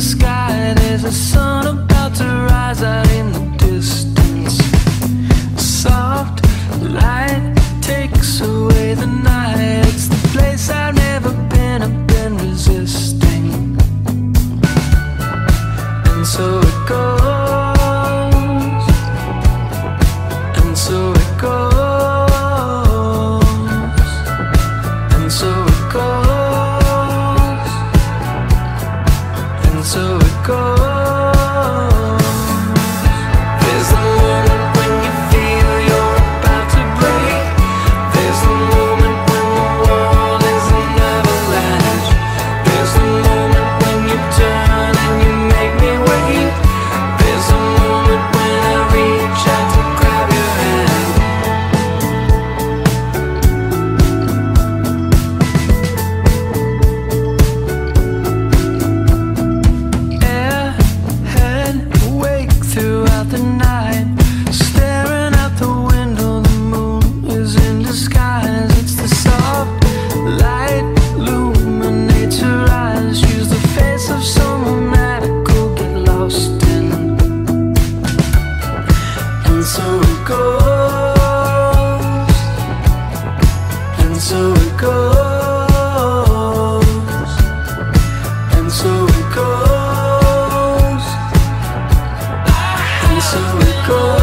the sky, there's a sun about to rise out in the distance. Soft light takes away the night. It's the place I've never been, I've been resisting. And so so it goes.